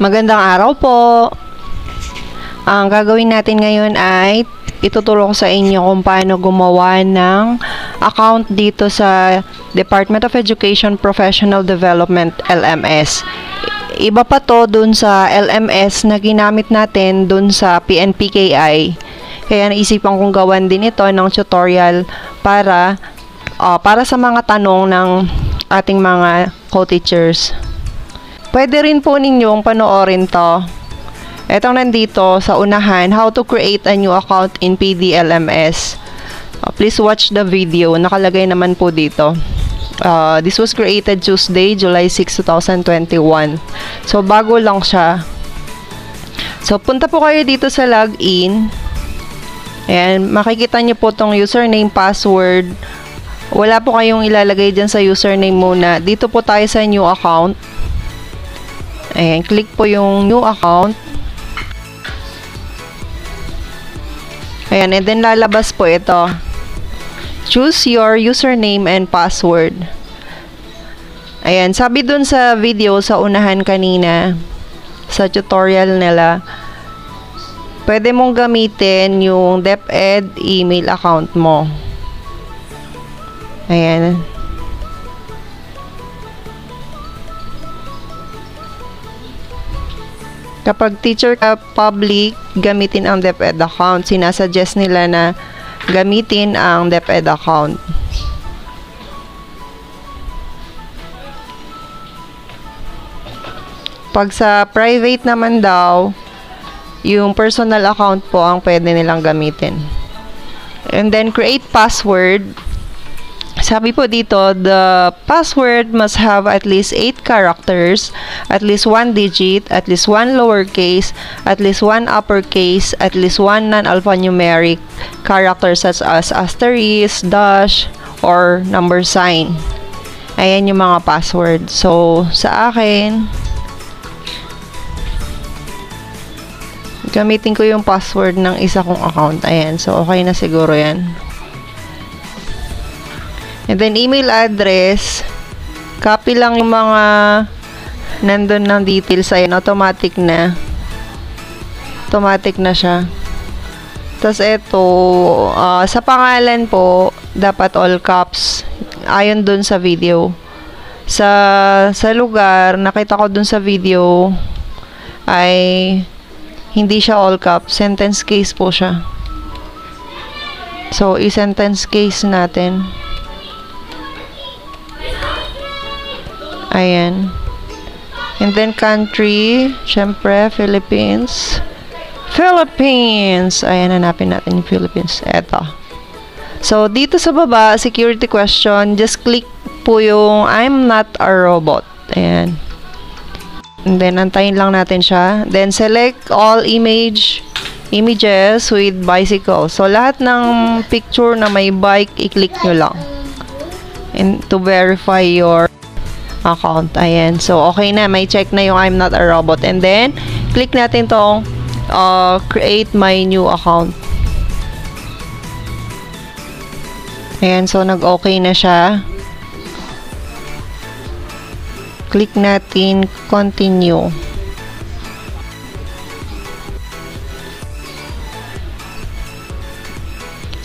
Magandang araw po. Ang gagawin natin ngayon ay ituturo ko sa inyo kung paano gumawa ng account dito sa Department of Education Professional Development LMS. Iba pa to dun sa LMS na ginamit natin dun sa PNPKI. Kaya naisipan kong gawan din ito ng tutorial para uh, para sa mga tanong ng ating mga co-teachers. Pwede rin po ninyong panoorin to. Etong nandito sa unahan, how to create a new account in PDLMS. Uh, please watch the video. Nakalagay naman po dito. Uh, this was created Tuesday, July 6, 2021. So, bago lang siya. So, punta po kayo dito sa login. Ayan, makikita nyo po tong username, password. Wala po kayong ilalagay dyan sa username muna. Dito po tayo sa new account. Ayan, click po yung new account. Ayan, and then lalabas po ito. Choose your username and password. Ayan, sabi dun sa video sa unahan kanina, sa tutorial nila, pwede mong gamitin yung DepEd email account mo. Ayan. Kapag teacher ka public, gamitin ang DepEd account. Sinasuggest nila na gamitin ang DepEd account. Pag sa private naman daw, yung personal account po ang pwede nilang gamitin. And then, create password. Sabi po dito, the password must have at least 8 characters, at least 1 digit, at least 1 lowercase, at least 1 uppercase, at least 1 non-alphanumeric character such as asterisk, dash, or number sign. Ayan yung mga password. So, sa akin, gamitin ko yung password ng isa kong account. Ayan. So, okay na siguro yan. And then, email address. Copy lang yung mga nandun ng details. Ayan, automatic na. Automatic na siya. Tapos, ito, uh, sa pangalan po, dapat all caps. Ayon dun sa video. Sa, sa lugar, nakita ko dun sa video, ay hindi siya all caps. Sentence case po siya. So, i-sentence case natin. Ayan. And then country, syempre, Philippines. Philippines! Ayan, hanapin natin yung Philippines. Eto. So, dito sa baba, security question, just click po yung I'm not a robot. Ayan. And then, antayin lang natin siya. Then, select all image images with bicycle. So, lahat ng picture na may bike, i-click nyo lang. And to verify your account. Ayan. So, okay na. May check na yung I'm not a robot. And then, click natin tong uh, create my new account. Ayan. So, nag-okay na siya. Click natin continue.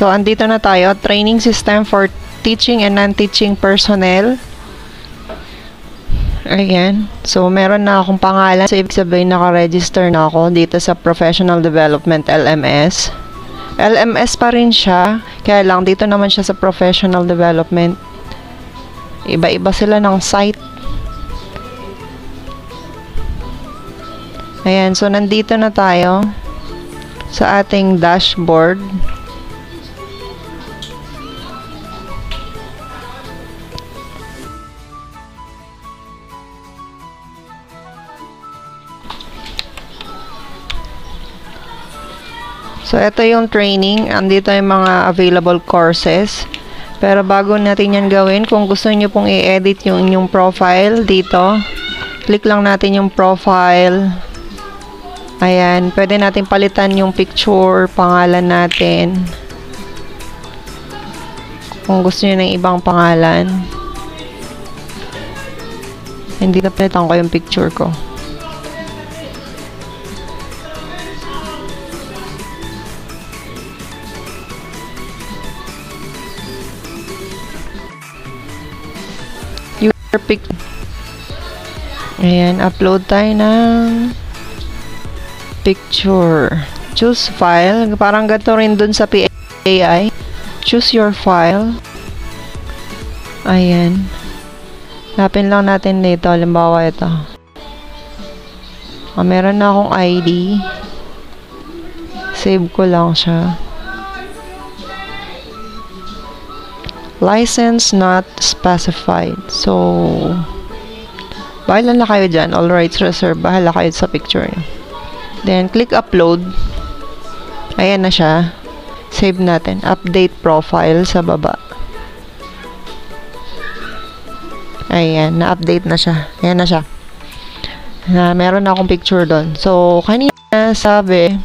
So, andito na tayo. Training system for teaching and non-teaching personnel. Ayan. So, meron na akong pangalan. So, ibig sabihin, naka-register na ako dito sa Professional Development LMS. LMS pa rin siya. Kaya lang, dito naman siya sa Professional Development. Iba-iba sila ng site. Ayan. So, nandito na tayo sa ating dashboard. So, ito yung training. Andito yung mga available courses. Pero bago natin yan gawin, kung gusto nyo pong i-edit yung inyong profile dito, click lang natin yung profile. Ayan. Pwede natin palitan yung picture, pangalan natin. Kung gusto nyo ng ibang pangalan. Hindi na palitan ko yung picture ko. Pic. Ayan, upload tayo ng picture. Choose file. Parang ganito rin dun sa PAI. Choose your file. Ayan. Napin lang natin dito. Halimbawa ito. Oh, meron na akong ID. Save ko lang siya. License not specified. So, bahala na kayo dyan. All rights reserved. Bahala kayo sa picture niyo. Then, click upload. Ayan na siya. Save natin. Update profile sa baba. Ayan, na-update na siya. Ayan na siya. Na meron na akong picture doon. So, kanina sabi,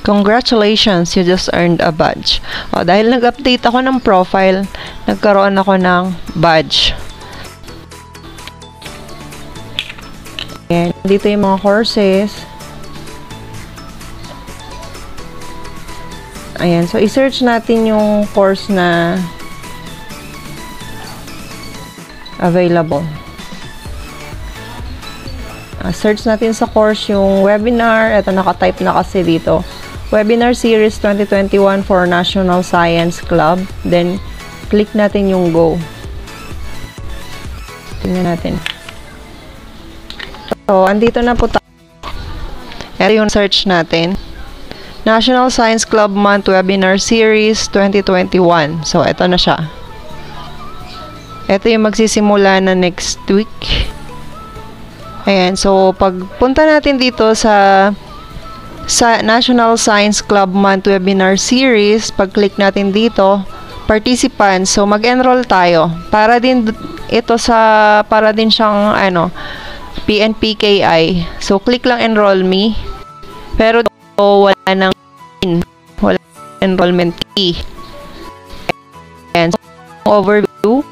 Congratulations, you just earned a badge. O, dahil nag-update ako ng profile, nagkaroon ako ng badge. Ayan, dito yung mga courses. Ayan, so i-search natin yung course na available. Uh, search natin sa course yung webinar. Ito, naka-type na kasi dito. Webinar Series 2021 for National Science Club. Then, click natin yung go. Tingnan natin. So, andito na po tayo. Ito yung search natin. National Science Club Month Webinar Series 2021. So, ito na siya. Ito yung magsisimula na next week. Ayan. So, pagpunta natin dito sa sa National Science Club Month Webinar Series, pag-click natin dito, participants, so mag-enroll tayo. Para din ito sa, para din siyang, ano, PNPKI. So, click lang enroll me. Pero, wala nang wala enrollment key. And, so, overview,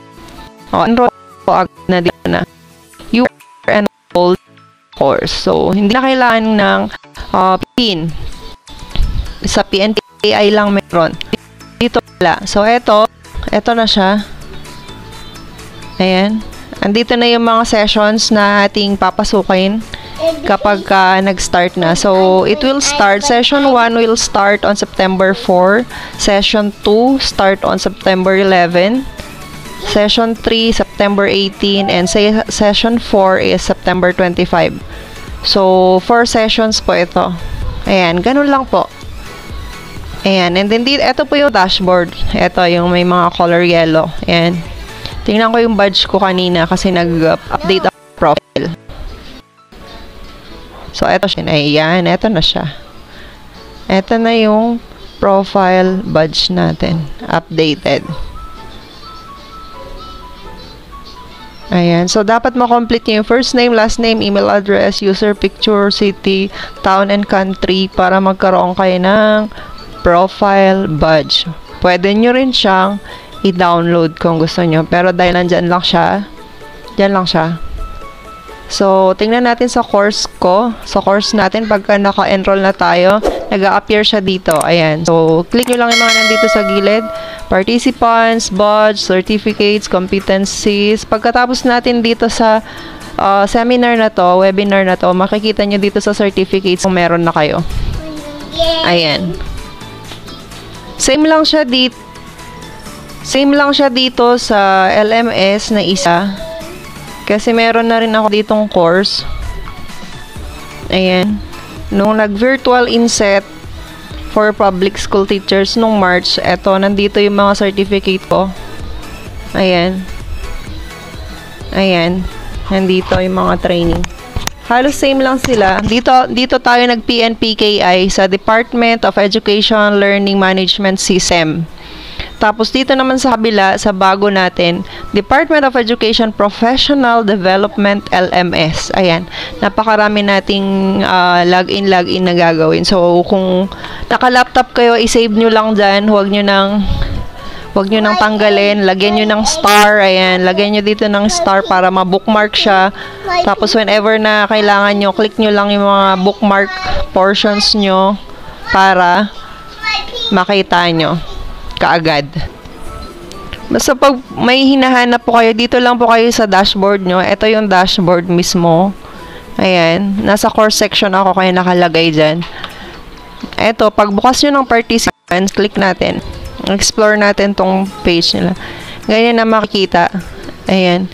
oh, enroll ko agad na dito na. You are enrolled course. So, hindi na kailangan ng uh, PIN. Sa PNPI lang meron. Dito wala. So, eto, eto na siya. Ayan. Andito na yung mga sessions na ating papasukin kapag uh, nag-start na. So, it will start. Session 1 will start on September 4. Session 2 start on September 11. Session 3, September 18. And say, session 4 is September 25. So, 4 sessions po ito. Ayan, ganun lang po. Ayan, and then dito, ito po yung dashboard. Ito, yung may mga color yellow. Ayan. Tingnan ko yung badge ko kanina kasi nag-update ako profile. So, ito siya. Ayan, ito na siya. Ito na yung profile badge natin. Updated. Ayan. So, dapat ma-complete yung first name, last name, email address, user picture, city, town, and country para magkaroon kayo ng profile badge. Pwede nyo rin siyang i-download kung gusto nyo. Pero dahil nandyan lang siya, dyan lang siya. So, tingnan natin sa course ko. Sa course natin, pagka naka-enroll na tayo, nag-a-appear siya dito. Ayan. So, click nyo lang yung mga nandito sa gilid. Participants, badge, certificates, competencies. Pagkatapos natin dito sa uh, seminar na to, webinar na to, makikita nyo dito sa certificates kung meron na kayo. Ayan. Same lang siya dito. Same lang siya dito sa LMS na isa. Kasi meron na rin ako ditong course. Ayan. Nung nag-virtual inset for public school teachers nung March, eto, nandito yung mga certificate ko. Ayan. Ayan. Nandito yung mga training. Halos same lang sila. Dito, dito tayo nag-PNPKI sa Department of Education Learning Management System. Tapos dito naman sa kabila, sa bago natin, Department of Education Professional Development LMS. Ayan, napakarami nating uh, login, login na gagawin. So, kung naka-laptop kayo, i-save nyo lang dyan. Huwag nyo nang Huwag nyo nang tanggalin. Lagyan nyo ng star. Ayan. Lagyan nyo dito ng star para ma-bookmark siya. Tapos whenever na kailangan nyo, click nyo lang yung mga bookmark portions nyo para makita nyo kaagad. Basta pag may hinahanap po kayo, dito lang po kayo sa dashboard nyo. Ito yung dashboard mismo. Ayan. Nasa course section ako kaya nakalagay dyan. Ito, pagbukas nyo ng participants, click natin. Explore natin tong page nila. Ganyan na makikita. Ayan.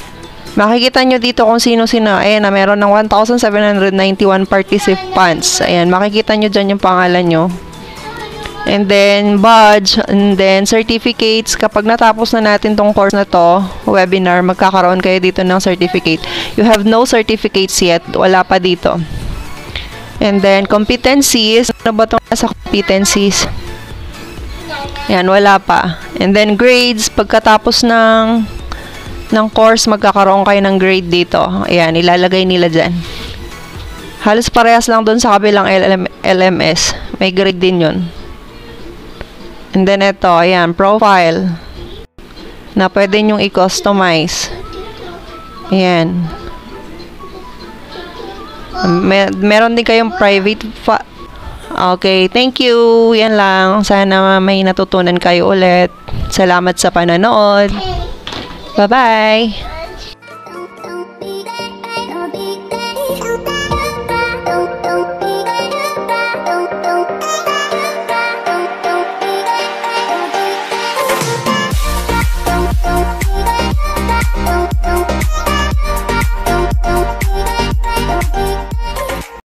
Makikita nyo dito kung sino-sino. Ayan na, meron ng 1,791 participants. Ayan, makikita nyo dyan yung pangalan nyo. And then, badge, and then certificates. Kapag natapos na natin tong course na to, webinar, magkakaroon kayo dito ng certificate. You have no certificates yet. Wala pa dito. And then, competencies. Ano ba itong nasa competencies? Yan, wala pa. And then, grades. Pagkatapos ng ng course, magkakaroon kayo ng grade dito. Ayan, ilalagay nila dyan. Halos parehas lang doon sa kabilang LM, LMS. May grade din yun. And then ito, ayan, profile. Na pwede nyong i-customize. Ayan. Mer meron din kayong private Okay, thank you. Yan lang. Sana may natutunan kayo ulit. Salamat sa panonood. Bye-bye.